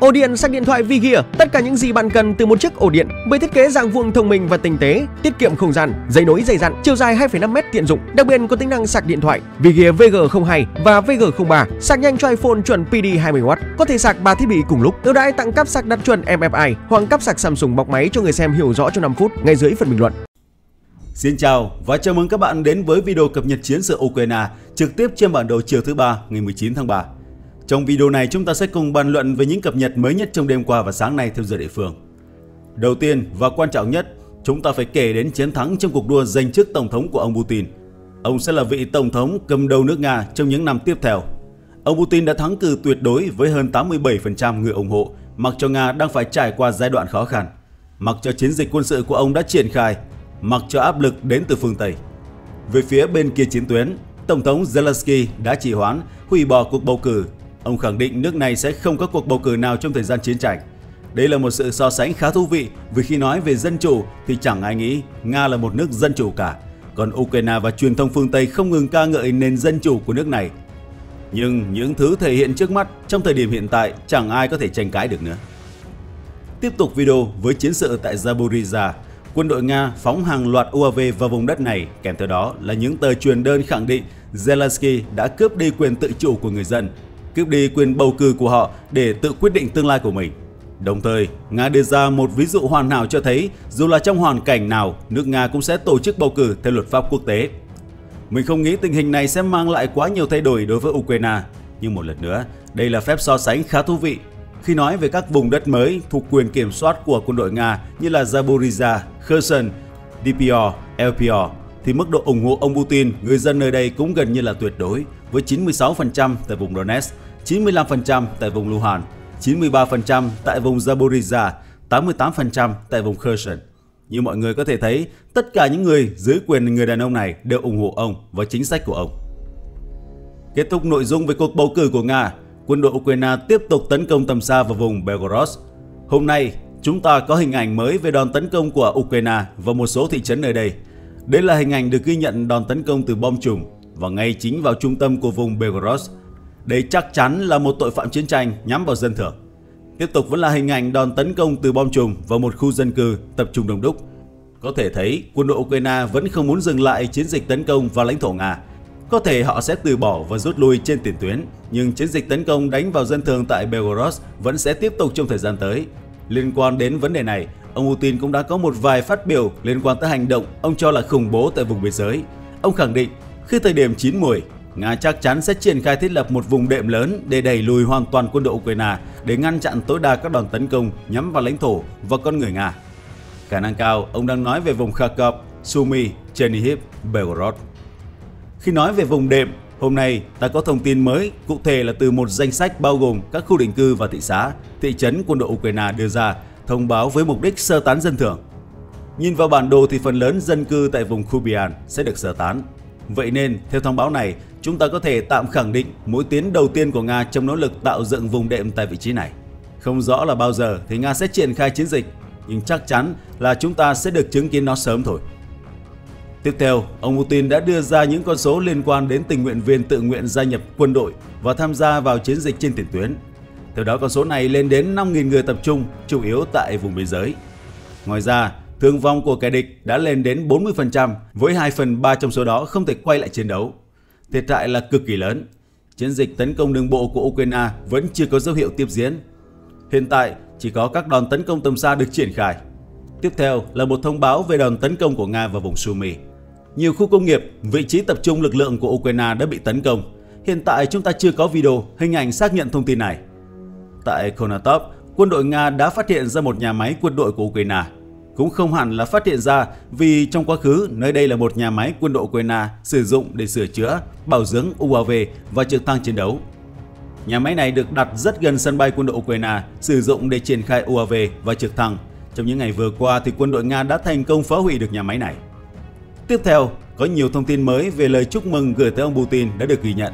Ổ điện sạc điện thoại Vigear, tất cả những gì bạn cần từ một chiếc ổ điện với thiết kế dạng vuông thông minh và tinh tế, tiết kiệm không gian, dây nối dày dặn, chiều dài 2,5m tiện dụng, đặc biệt có tính năng sạc điện thoại Vigear VG02 và VG03, sạc nhanh cho iPhone chuẩn PD 20W, có thể sạc 3 thiết bị cùng lúc. Ưu đãi tặng cáp sạc đặt chuẩn MFI hoặc cáp sạc Samsung bọc máy cho người xem hiểu rõ trong 5 phút ngay dưới phần bình luận. Xin chào và chào mừng các bạn đến với video cập nhật chiến sự Ukraine trực tiếp trên bản đồ chiều thứ ba ngày 19 tháng 3. Trong video này chúng ta sẽ cùng bàn luận về những cập nhật mới nhất trong đêm qua và sáng nay theo giờ địa phương. Đầu tiên và quan trọng nhất, chúng ta phải kể đến chiến thắng trong cuộc đua giành chức tổng thống của ông Putin. Ông sẽ là vị tổng thống cầm đầu nước Nga trong những năm tiếp theo. Ông Putin đã thắng cử tuyệt đối với hơn 87% người ủng hộ, mặc cho Nga đang phải trải qua giai đoạn khó khăn, mặc cho chiến dịch quân sự của ông đã triển khai, mặc cho áp lực đến từ phương Tây. Về phía bên kia chiến tuyến, Tổng thống Zelensky đã chỉ hoãn, hủy bỏ cuộc bầu cử Ông khẳng định nước này sẽ không có cuộc bầu cử nào trong thời gian chiến tranh. Đây là một sự so sánh khá thú vị vì khi nói về dân chủ thì chẳng ai nghĩ Nga là một nước dân chủ cả. Còn Ukraine và truyền thông phương Tây không ngừng ca ngợi nền dân chủ của nước này. Nhưng những thứ thể hiện trước mắt trong thời điểm hiện tại chẳng ai có thể tranh cãi được nữa. Tiếp tục video với chiến sự tại Zaporizhia, quân đội Nga phóng hàng loạt UAV vào vùng đất này, kèm theo đó là những tờ truyền đơn khẳng định Zelensky đã cướp đi quyền tự chủ của người dân cướp đi quyền bầu cử của họ để tự quyết định tương lai của mình. Đồng thời, Nga đưa ra một ví dụ hoàn hảo cho thấy dù là trong hoàn cảnh nào, nước Nga cũng sẽ tổ chức bầu cử theo luật pháp quốc tế. Mình không nghĩ tình hình này sẽ mang lại quá nhiều thay đổi đối với Ukraine, nhưng một lần nữa, đây là phép so sánh khá thú vị. Khi nói về các vùng đất mới thuộc quyền kiểm soát của quân đội Nga như là Zaporizhia, Kherson, DPR, LPR, thì mức độ ủng hộ ông Putin, người dân nơi đây cũng gần như là tuyệt đối, với 96% tại vùng Donetsk, 95% tại vùng Luhansk, 93% tại vùng Zaporizhia, 88% tại vùng Kherson. Như mọi người có thể thấy, tất cả những người dưới quyền người đàn ông này đều ủng hộ ông và chính sách của ông. Kết thúc nội dung về cuộc bầu cử của Nga, quân đội Ukraine tiếp tục tấn công tầm xa vào vùng Belgorod. Hôm nay, chúng ta có hình ảnh mới về đòn tấn công của Ukraine vào một số thị trấn nơi đây. Đây là hình ảnh được ghi nhận đòn tấn công từ bom chùm và ngay chính vào trung tâm của vùng Belgorod. Đây chắc chắn là một tội phạm chiến tranh nhắm vào dân thường. Tiếp tục vẫn là hình ảnh đòn tấn công từ bom chùm vào một khu dân cư tập trung đông đúc. Có thể thấy quân đội Ukraine vẫn không muốn dừng lại chiến dịch tấn công vào lãnh thổ Nga. Có thể họ sẽ từ bỏ và rút lui trên tiền tuyến, nhưng chiến dịch tấn công đánh vào dân thường tại Belgorod vẫn sẽ tiếp tục trong thời gian tới. Liên quan đến vấn đề này, ông Putin cũng đã có một vài phát biểu liên quan tới hành động ông cho là khủng bố tại vùng biên giới. Ông khẳng định khi thời điểm chín muồi, Nga chắc chắn sẽ triển khai thiết lập một vùng đệm lớn để đẩy lùi hoàn toàn quân đội Ukraine để ngăn chặn tối đa các đòn tấn công nhắm vào lãnh thổ và con người Nga. Khả năng cao, ông đang nói về vùng Kharkov, Sumy, Chernihiv, Belgorod. Khi nói về vùng đệm, hôm nay ta có thông tin mới, cụ thể là từ một danh sách bao gồm các khu định cư và thị xã, thị trấn quân đội Ukraine đưa ra, thông báo với mục đích sơ tán dân thường. Nhìn vào bản đồ thì phần lớn dân cư tại vùng Kubian sẽ được sơ tán, Vậy nên, theo thông báo này, chúng ta có thể tạm khẳng định mũi tiến đầu tiên của Nga trong nỗ lực tạo dựng vùng đệm tại vị trí này. Không rõ là bao giờ thì Nga sẽ triển khai chiến dịch, nhưng chắc chắn là chúng ta sẽ được chứng kiến nó sớm thôi. Tiếp theo, ông Putin đã đưa ra những con số liên quan đến tình nguyện viên tự nguyện gia nhập quân đội và tham gia vào chiến dịch trên tiền tuyến. Theo đó, con số này lên đến 5.000 người tập trung, chủ yếu tại vùng biên giới. Ngoài ra, thương vong của kẻ địch đã lên đến 40%, với 2 phần 3 trong số đó không thể quay lại chiến đấu. Thiệt hại là cực kỳ lớn. Chiến dịch tấn công đường bộ của Ukraine vẫn chưa có dấu hiệu tiếp diễn. Hiện tại, chỉ có các đòn tấn công tầm xa được triển khai. Tiếp theo là một thông báo về đòn tấn công của Nga vào vùng Sumy. Nhiều khu công nghiệp, vị trí tập trung lực lượng của Ukraine đã bị tấn công. Hiện tại chúng ta chưa có video, hình ảnh xác nhận thông tin này. Tại Konotop, quân đội Nga đã phát hiện ra một nhà máy quân đội của Ukraine cũng không hẳn là phát hiện ra vì trong quá khứ nơi đây là một nhà máy quân đội Ukraine sử dụng để sửa chữa, bảo dưỡng UAV và trực thăng chiến đấu. Nhà máy này được đặt rất gần sân bay quân đội Ukraine sử dụng để triển khai UAV và trực thăng. Trong những ngày vừa qua thì quân đội Nga đã thành công phá hủy được nhà máy này. Tiếp theo, có nhiều thông tin mới về lời chúc mừng gửi tới ông Putin đã được ghi nhận.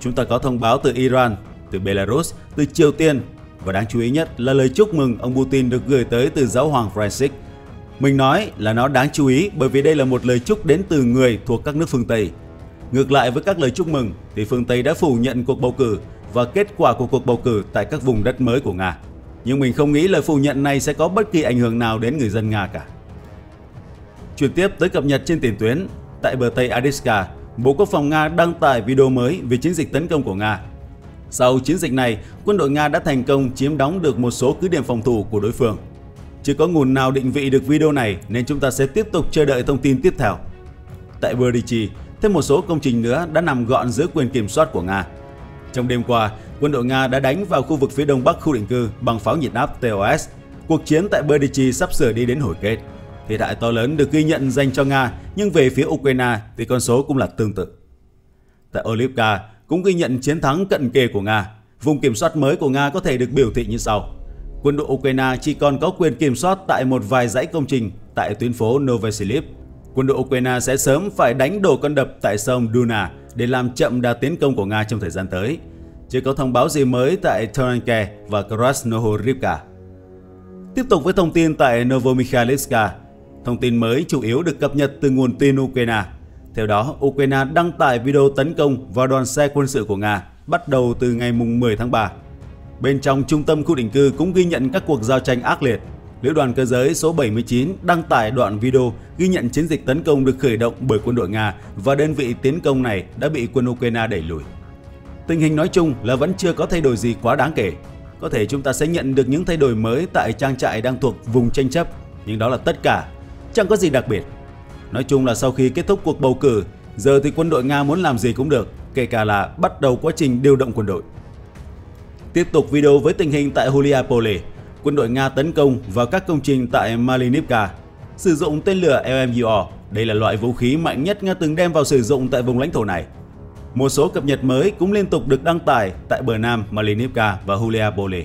Chúng ta có thông báo từ Iran, từ Belarus, từ Triều Tiên và đáng chú ý nhất là lời chúc mừng ông Putin được gửi tới từ giáo hoàng Francis mình nói là nó đáng chú ý bởi vì đây là một lời chúc đến từ người thuộc các nước phương Tây. Ngược lại với các lời chúc mừng thì phương Tây đã phủ nhận cuộc bầu cử và kết quả của cuộc bầu cử tại các vùng đất mới của Nga. nhưng mình không nghĩ lời phủ nhận này sẽ có bất kỳ ảnh hưởng nào đến người dân Nga cả. Chuyển tiếp tới cập nhật trên tiền tuyến, tại bờ Tây Adiska, Bộ Quốc phòng Nga đăng tải video mới về chiến dịch tấn công của Nga. Sau chiến dịch này, quân đội Nga đã thành công chiếm đóng được một số cứ điểm phòng thủ của đối phương. Chưa có nguồn nào định vị được video này nên chúng ta sẽ tiếp tục chờ đợi thông tin tiếp theo. Tại Berdichi, thêm một số công trình nữa đã nằm gọn dưới quyền kiểm soát của Nga. Trong đêm qua, quân đội Nga đã đánh vào khu vực phía đông bắc khu định cư bằng pháo nhiệt áp TOS. Cuộc chiến tại Berdichi sắp sửa đi đến hồi kết. Thiệt hại to lớn được ghi nhận dành cho Nga, nhưng về phía Ukraine thì con số cũng là tương tự. Tại Olivka cũng ghi nhận chiến thắng cận kề của Nga. Vùng kiểm soát mới của Nga có thể được biểu thị như sau. Quân đội Ukraine chỉ còn có quyền kiểm soát tại một vài dãy công trình tại tuyến phố Novoselip. Quân đội Ukraine sẽ sớm phải đánh đổ con đập tại sông Duna để làm chậm đà tiến công của Nga trong thời gian tới. Chưa có thông báo gì mới tại Taranke và Krasnohorivka. Tiếp tục với thông tin tại Novomikhailivka, Thông tin mới chủ yếu được cập nhật từ nguồn tin Ukraine. Theo đó, Ukraine đăng tải video tấn công vào đoàn xe quân sự của Nga bắt đầu từ ngày 10 tháng 3. Bên trong trung tâm khu định cư cũng ghi nhận các cuộc giao tranh ác liệt. Lữ đoàn cơ giới số 79 đăng tải đoạn video ghi nhận chiến dịch tấn công được khởi động bởi quân đội Nga và đơn vị tiến công này đã bị quân Ukraine đẩy lùi. Tình hình nói chung là vẫn chưa có thay đổi gì quá đáng kể. Có thể chúng ta sẽ nhận được những thay đổi mới tại trang trại đang thuộc vùng tranh chấp, nhưng đó là tất cả chẳng có gì đặc biệt. Nói chung là sau khi kết thúc cuộc bầu cử, giờ thì quân đội Nga muốn làm gì cũng được, kể cả là bắt đầu quá trình điều động quân đội. Tiếp tục video với tình hình tại Huliapole, quân đội Nga tấn công vào các công trình tại Malinivka, sử dụng tên lửa LMUR. Đây là loại vũ khí mạnh nhất Nga từng đem vào sử dụng tại vùng lãnh thổ này. Một số cập nhật mới cũng liên tục được đăng tải tại bờ nam Malinivka và Huliapole.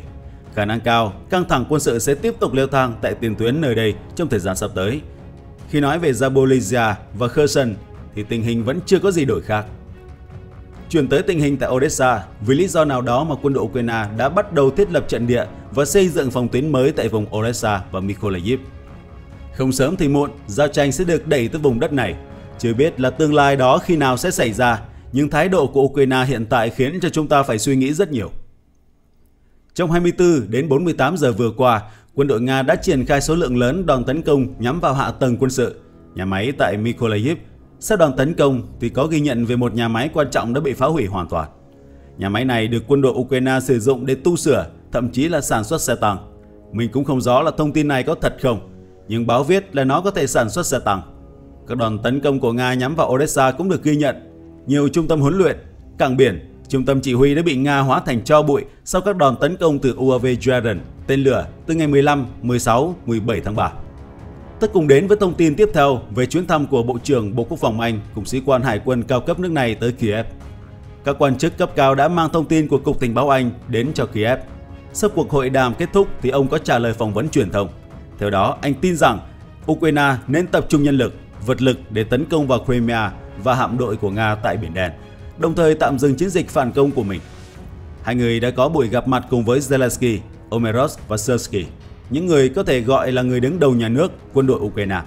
Khả năng cao, căng thẳng quân sự sẽ tiếp tục leo thang tại tiền tuyến nơi đây trong thời gian sắp tới, khi nói về Zaporizhia và Kherson thì tình hình vẫn chưa có gì đổi khác. Chuyển tới tình hình tại Odessa, vì lý do nào đó mà quân đội Ukraine đã bắt đầu thiết lập trận địa và xây dựng phòng tuyến mới tại vùng Odessa và Mykolaiv. Không sớm thì muộn, giao tranh sẽ được đẩy tới vùng đất này. Chưa biết là tương lai đó khi nào sẽ xảy ra, nhưng thái độ của Ukraine hiện tại khiến cho chúng ta phải suy nghĩ rất nhiều. Trong 24 đến 48 giờ vừa qua, quân đội Nga đã triển khai số lượng lớn đòn tấn công nhắm vào hạ tầng quân sự, nhà máy tại Mykolaiv. Sau đòn tấn công thì có ghi nhận về một nhà máy quan trọng đã bị phá hủy hoàn toàn. Nhà máy này được quân đội Ukraine sử dụng để tu sửa, thậm chí là sản xuất xe tăng. Mình cũng không rõ là thông tin này có thật không, nhưng báo viết là nó có thể sản xuất xe tăng. Các đòn tấn công của Nga nhắm vào Odessa cũng được ghi nhận. Nhiều trung tâm huấn luyện, cảng biển Trung tâm chỉ huy đã bị Nga hóa thành cho bụi sau các đòn tấn công từ UAV Dragon, tên lửa từ ngày 15, 16, 17 tháng 3. Tất cùng đến với thông tin tiếp theo về chuyến thăm của Bộ trưởng Bộ Quốc phòng Anh cùng sĩ quan hải quân cao cấp nước này tới Kiev. Các quan chức cấp cao đã mang thông tin của Cục Tình báo Anh đến cho Kiev. Sau cuộc hội đàm kết thúc thì ông có trả lời phỏng vấn truyền thông. Theo đó, anh tin rằng Ukraine nên tập trung nhân lực, vật lực để tấn công vào Crimea và hạm đội của Nga tại Biển Đen đồng thời tạm dừng chiến dịch phản công của mình. Hai người đã có buổi gặp mặt cùng với Zelensky, Omeros và Sersky, những người có thể gọi là người đứng đầu nhà nước quân đội Ukraine.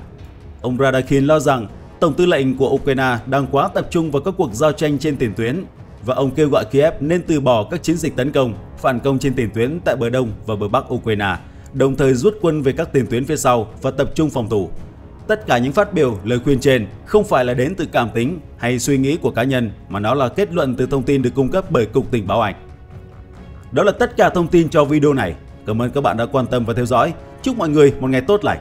Ông Radakin lo rằng Tổng tư lệnh của Ukraine đang quá tập trung vào các cuộc giao tranh trên tiền tuyến và ông kêu gọi Kiev nên từ bỏ các chiến dịch tấn công, phản công trên tiền tuyến tại bờ đông và bờ bắc Ukraine, đồng thời rút quân về các tiền tuyến phía sau và tập trung phòng thủ. Tất cả những phát biểu, lời khuyên trên không phải là đến từ cảm tính hay suy nghĩ của cá nhân mà nó là kết luận từ thông tin được cung cấp bởi Cục Tình báo Anh. Đó là tất cả thông tin cho video này. Cảm ơn các bạn đã quan tâm và theo dõi. Chúc mọi người một ngày tốt lành.